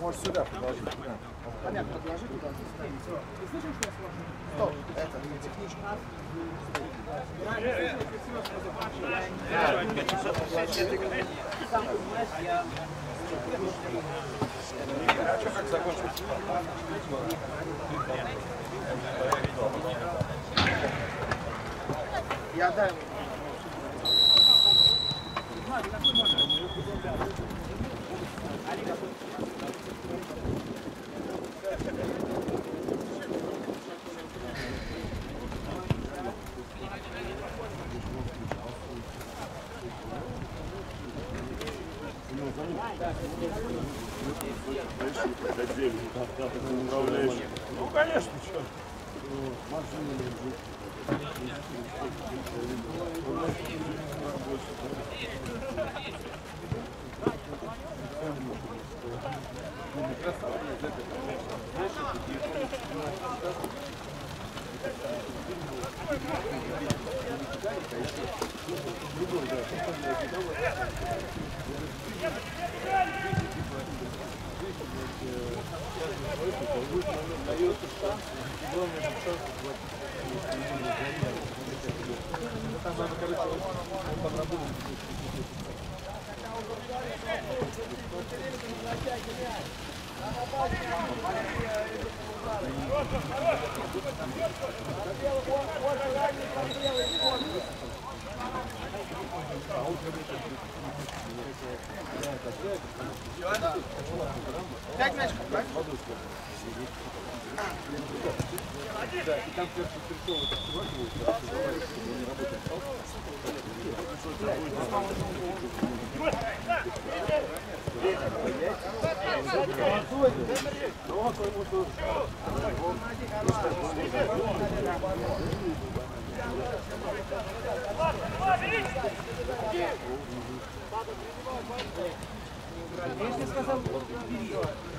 Можешь сюда подложить. Понятно, подложи туда. Стоп, это, техничка. А что, как закончилось? Я дам. Ну, конечно, что. Пять Да, и там все Стрельцова так сворачивают, чтобы он не работал. Я же сказал, бери.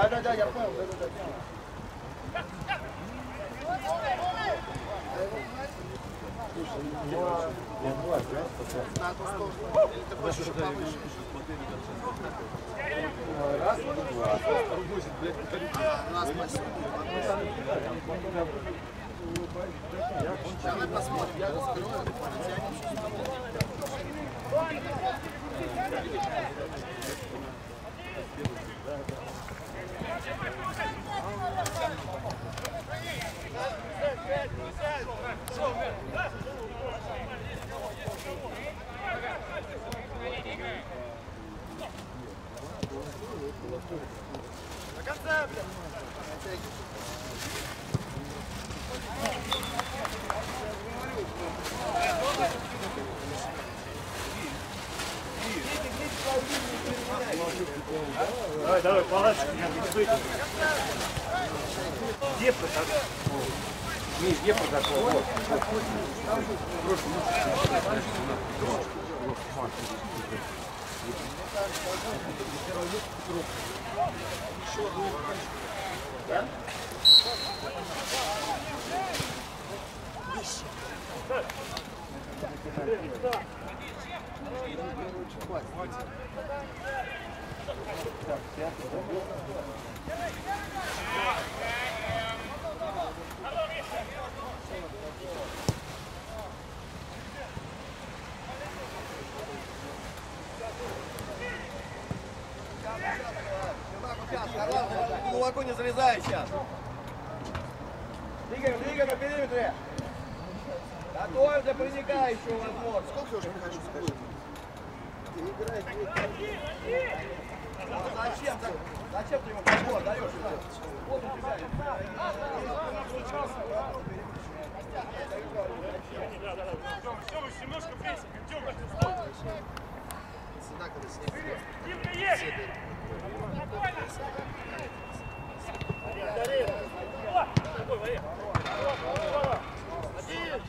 Да, да, да, я понял, да, да, да. Раз, два. Мы посмотрим, я раскрою, потянем Двигаем, двигаем на периметре. Готовим для проникающего возможно. Сколько уже не хочу сказать? Ты играй, Зачем? Зачем ты ему подбор даешь? Вот у тебя. немножко прессинг, Тёма. Цена, когда снег. Димка есть! Спокойно,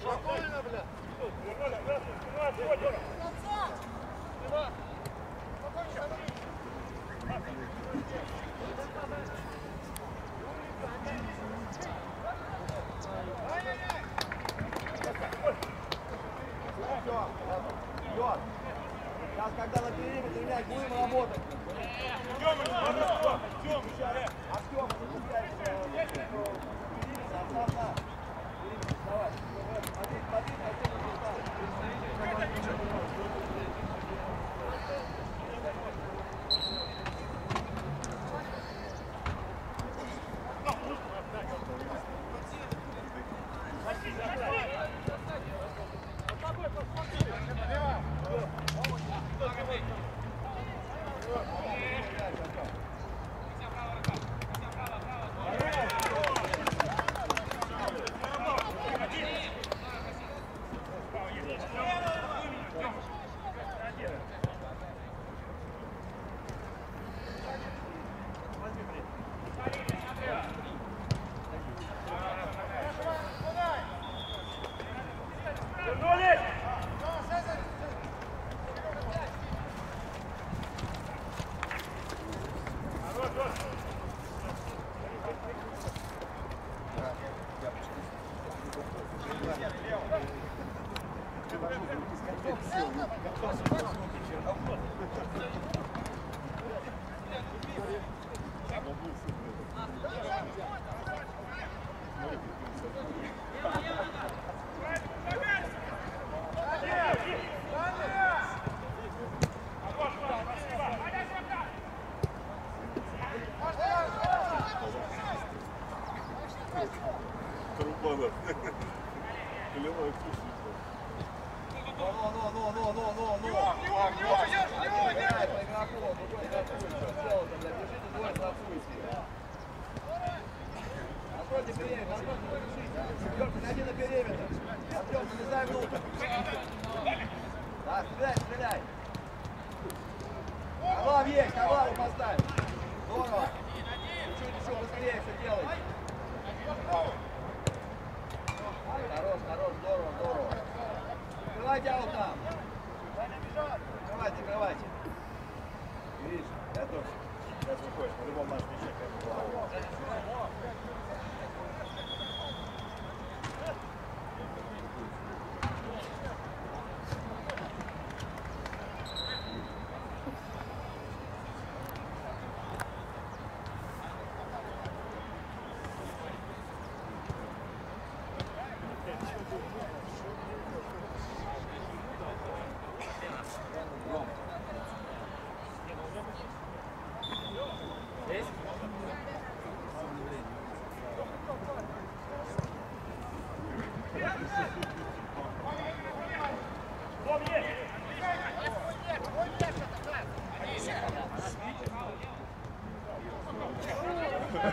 бля. Идет. Сейчас, когда на периметре мяч, будем работать. Тёма, Тёма, Тёма, Артем,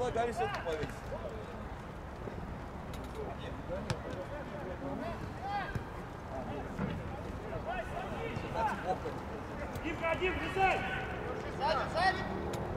предлагали все-таки повесить. Один, Сзади, сзади!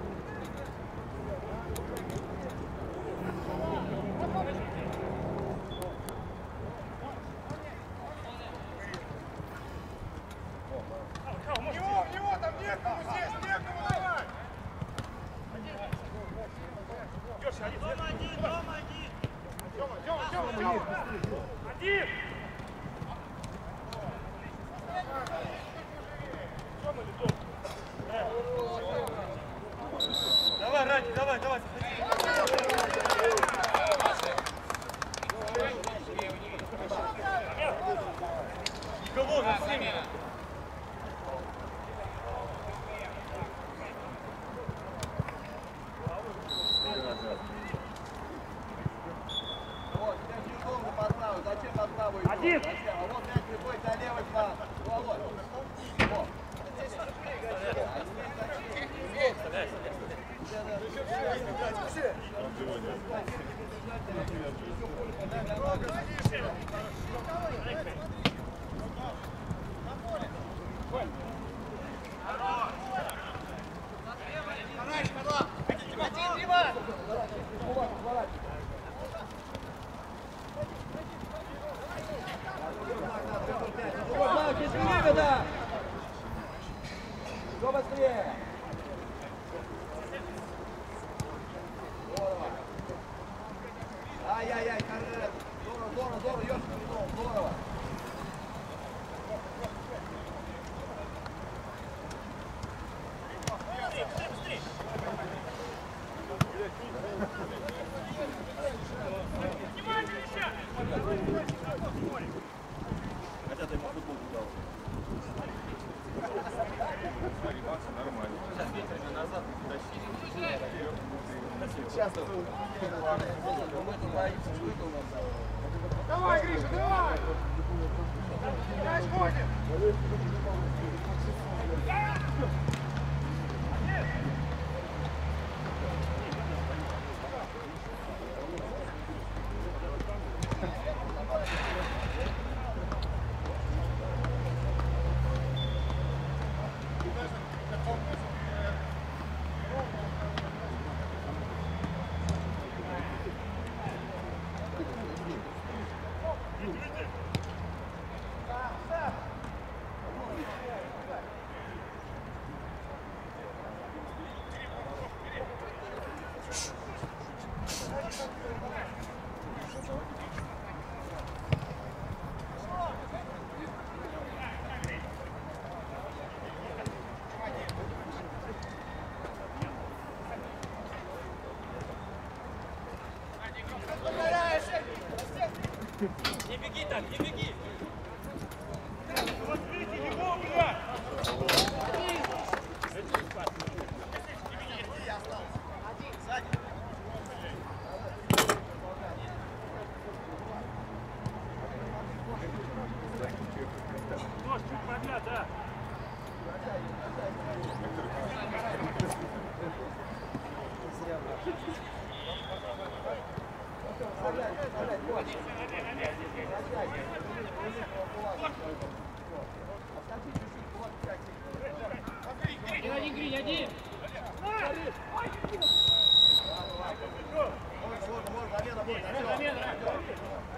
так, не беги. Замена, замена.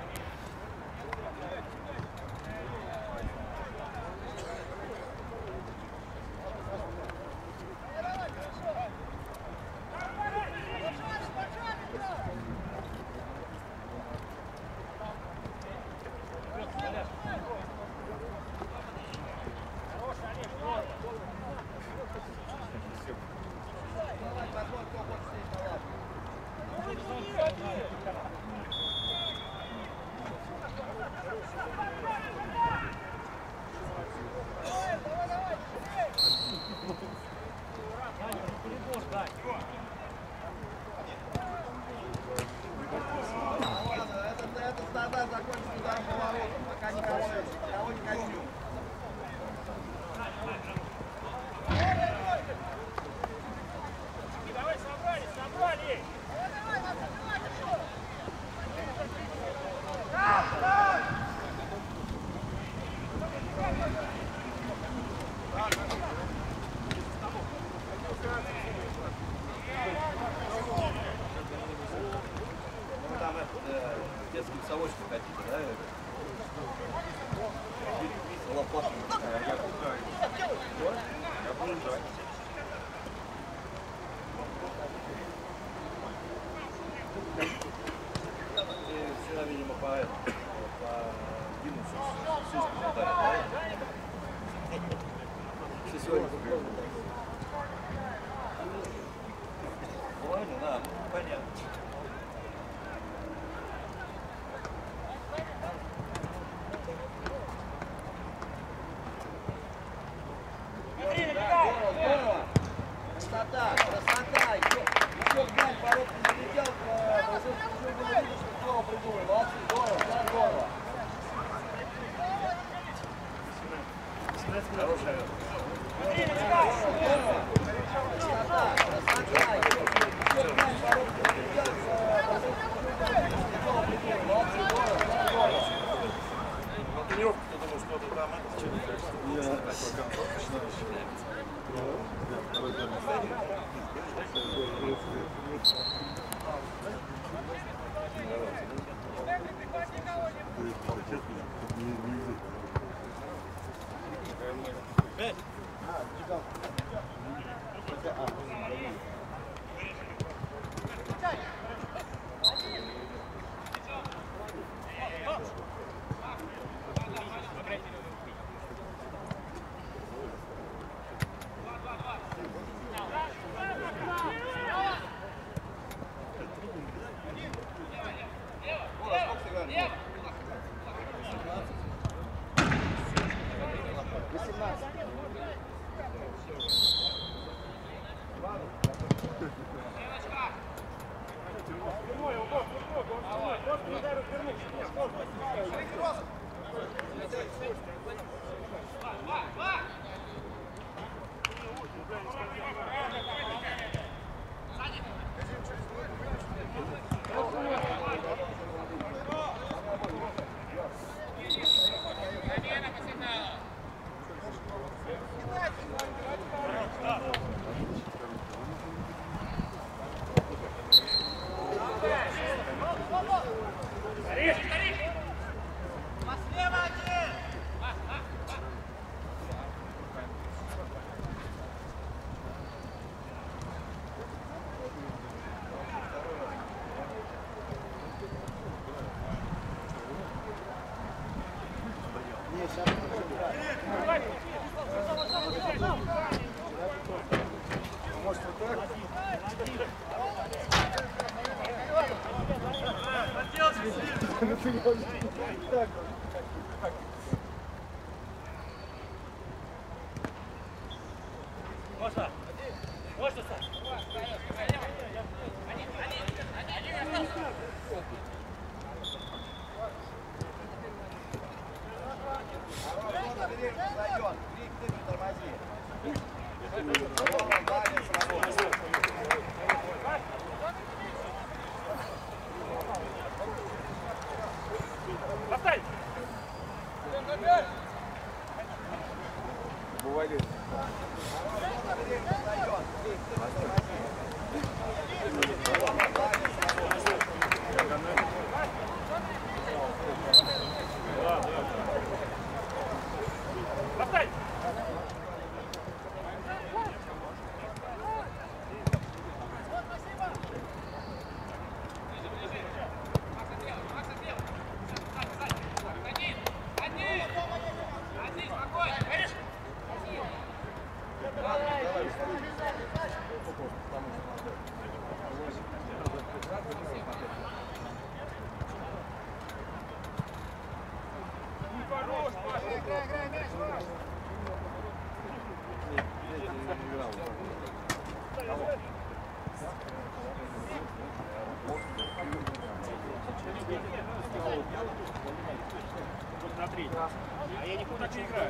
Короче, игра.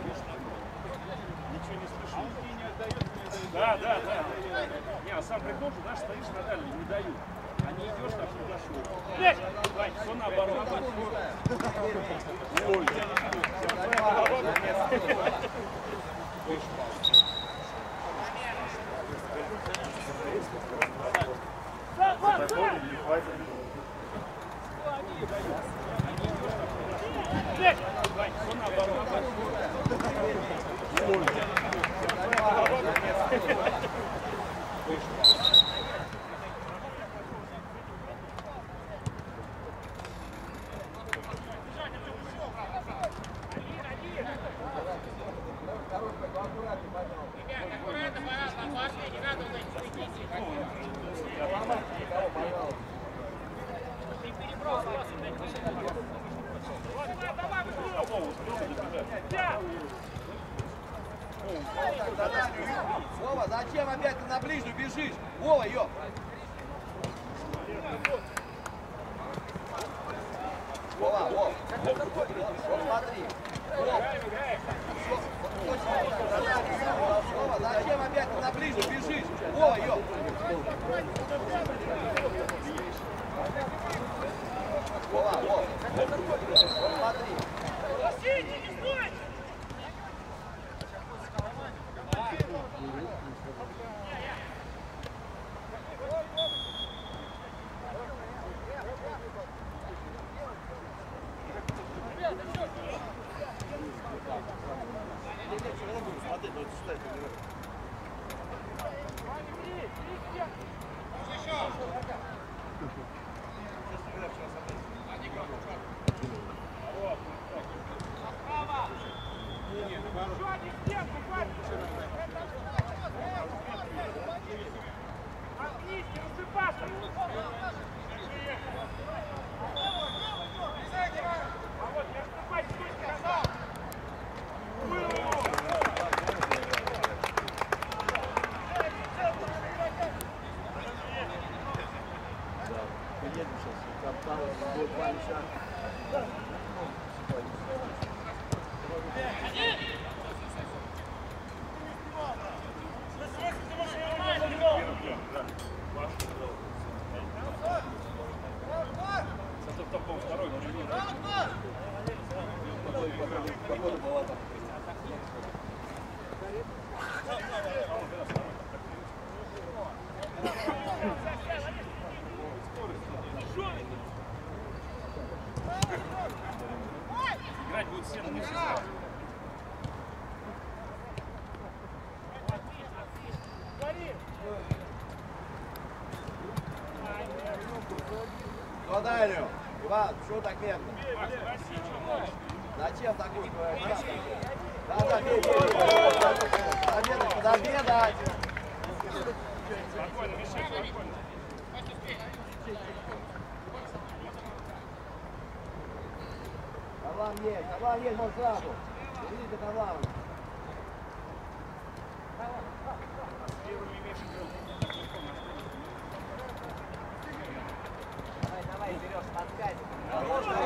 Ничего не слышу. А он тебе не отдает, не отдает. Да, да, да. Не, а сам прихожу, знаешь, стоишь на дальней, не дают. А не идешь, так куда шел. Вань, все наоборот. Ой. дальнюю. Иван, почему так медленно? Зачем такую? Да, да, медленно. Подожди, да. Спокойно, Миша, спокойно. Тавлан есть, Тавлан есть, он сразу. Видите, Тавлан. Первый имеешь подкатит.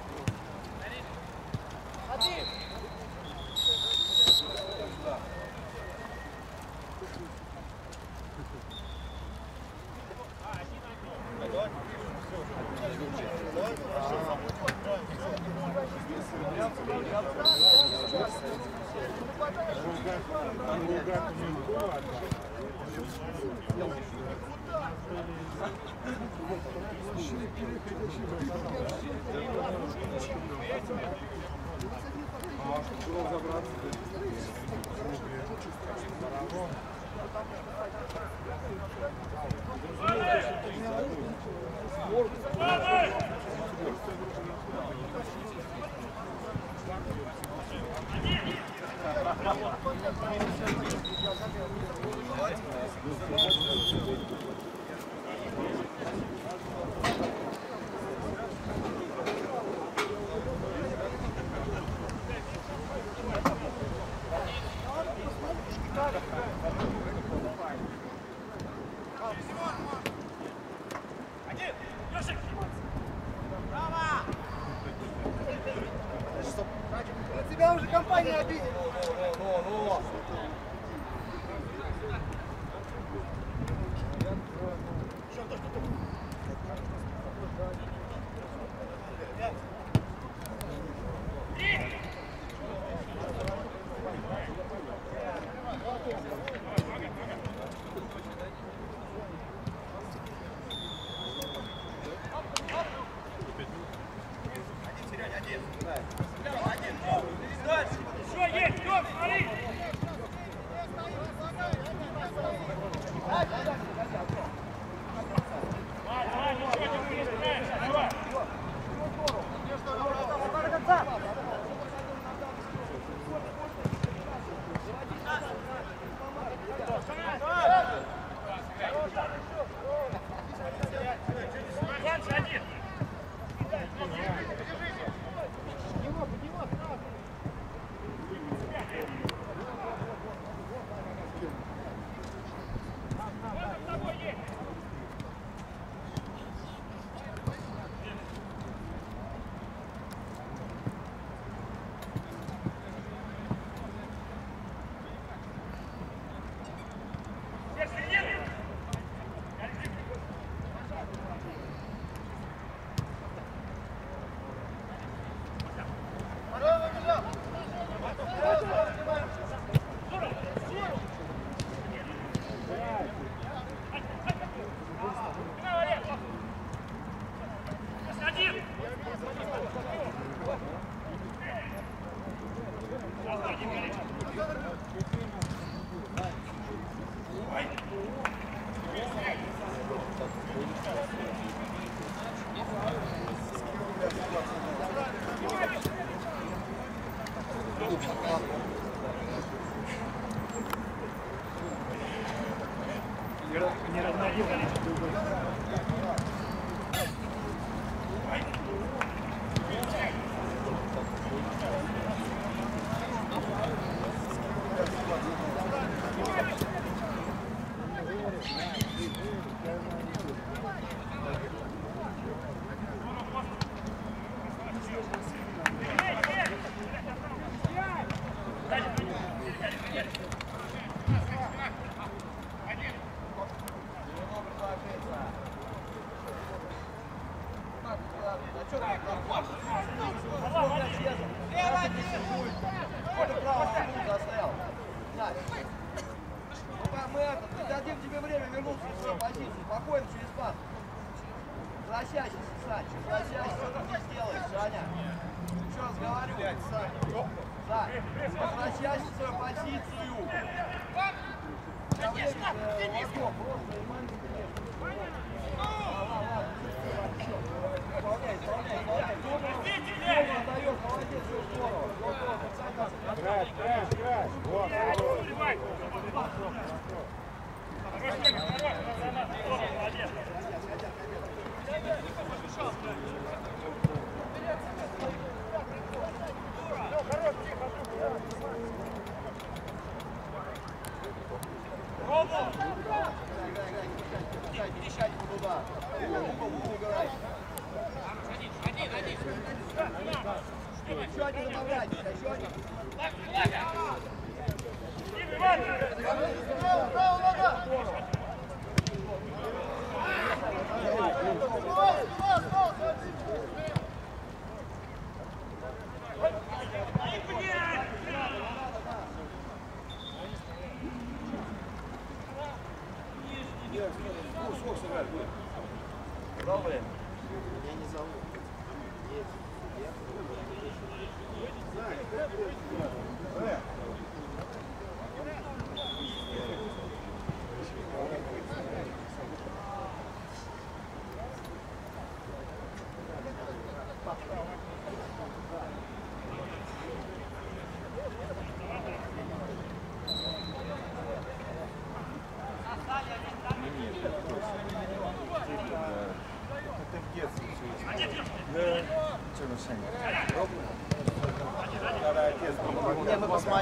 Oh.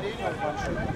Не,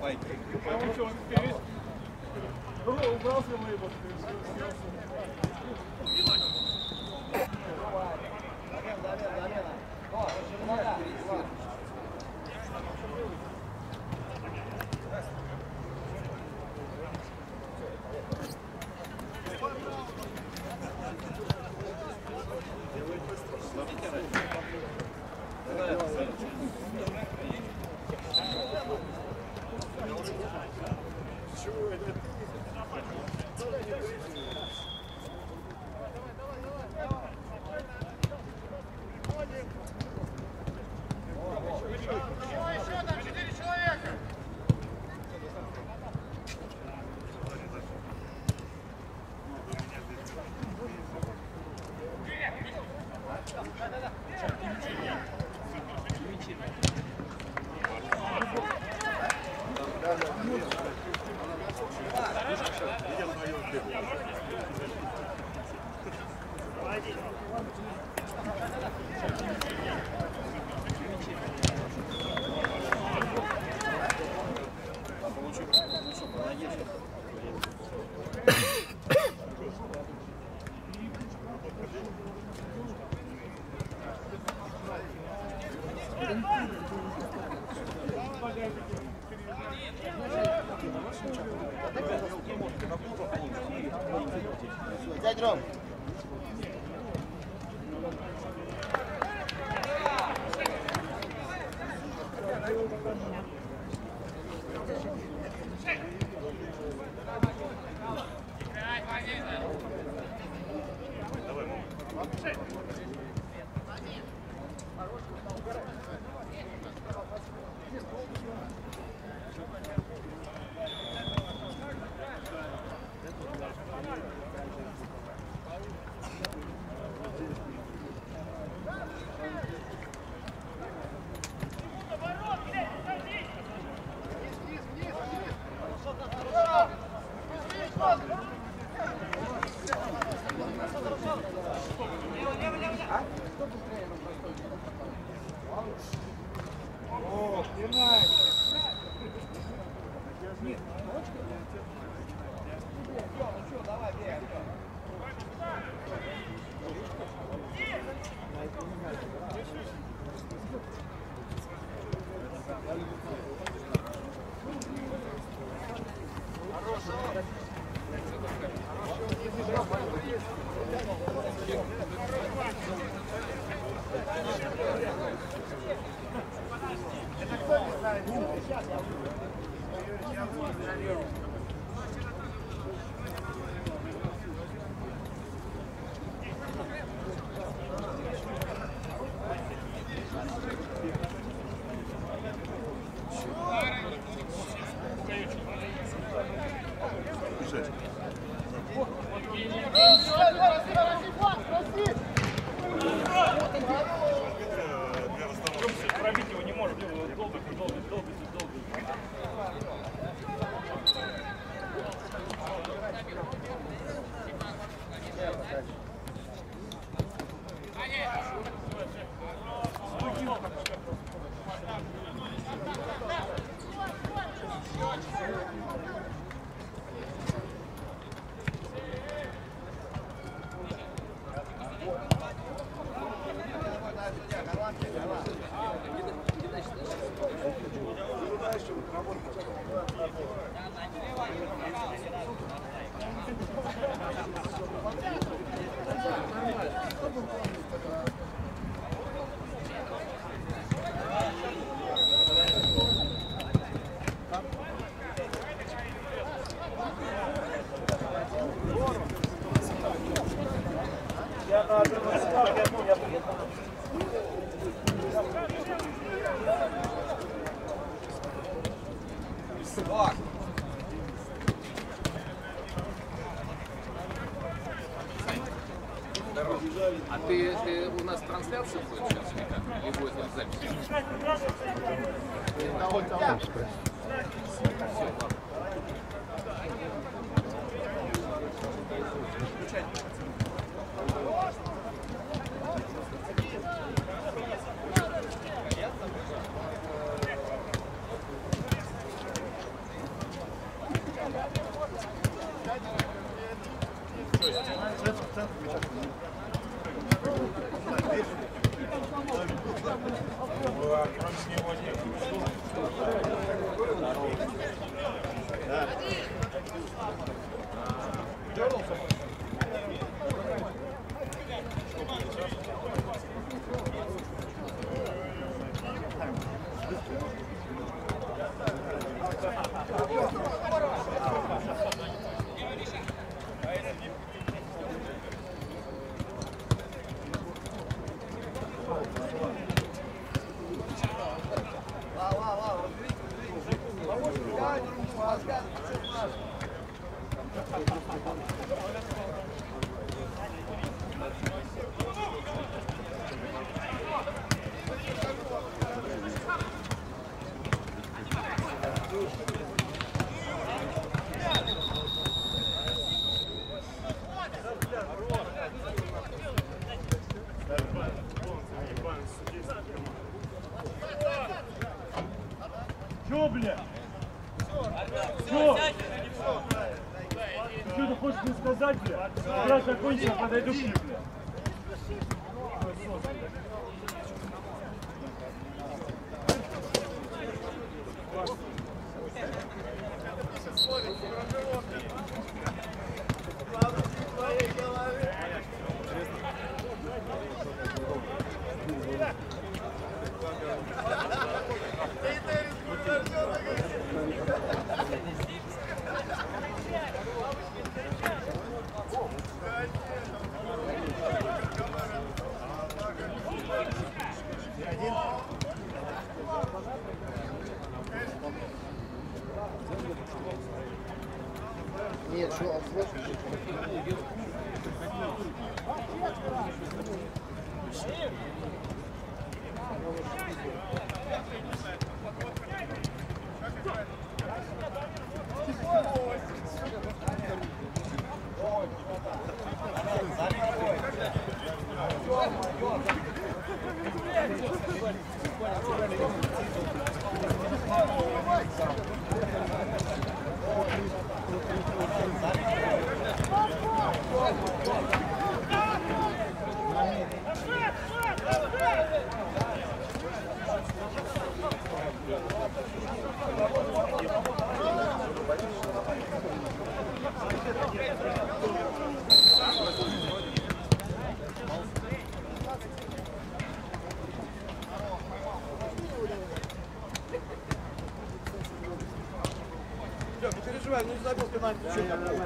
Like, Дядь Ром. message. Ла, Chupa,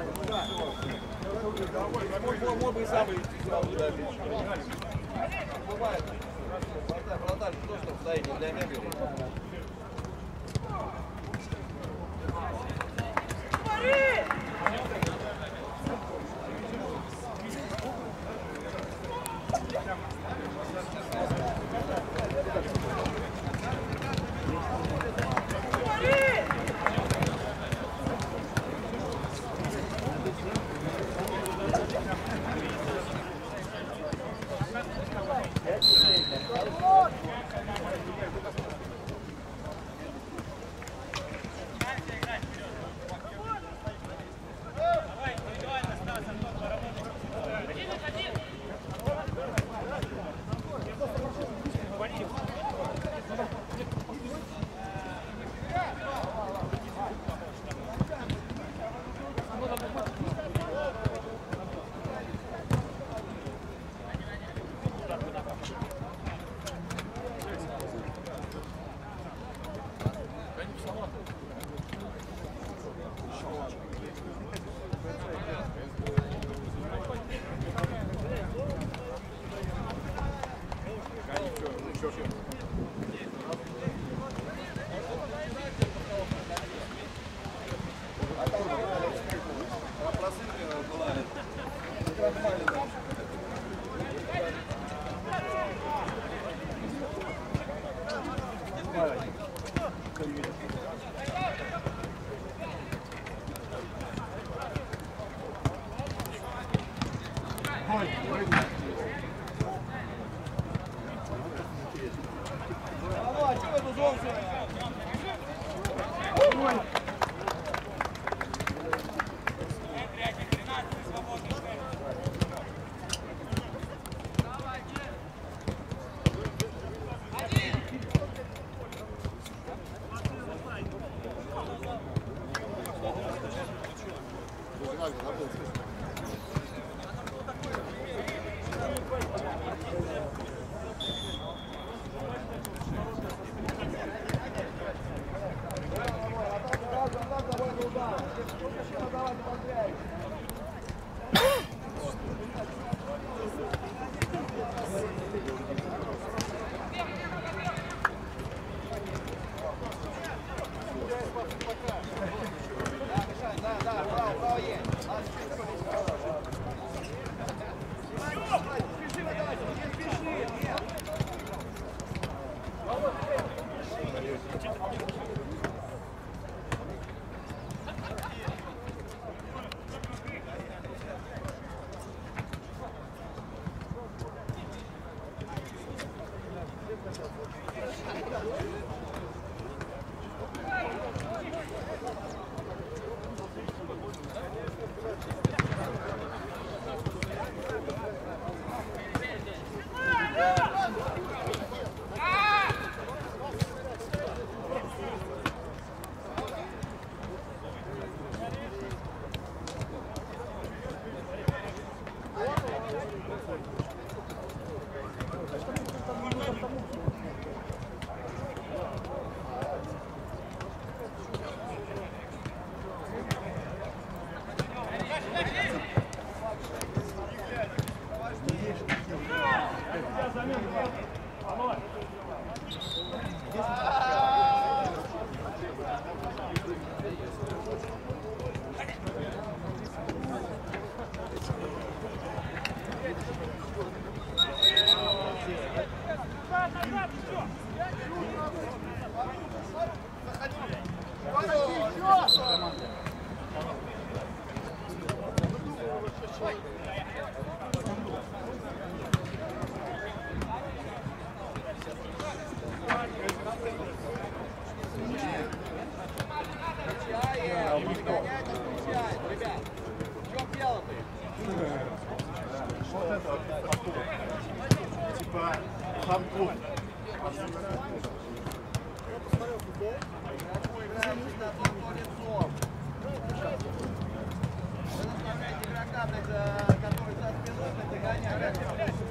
который за спиной, блядь,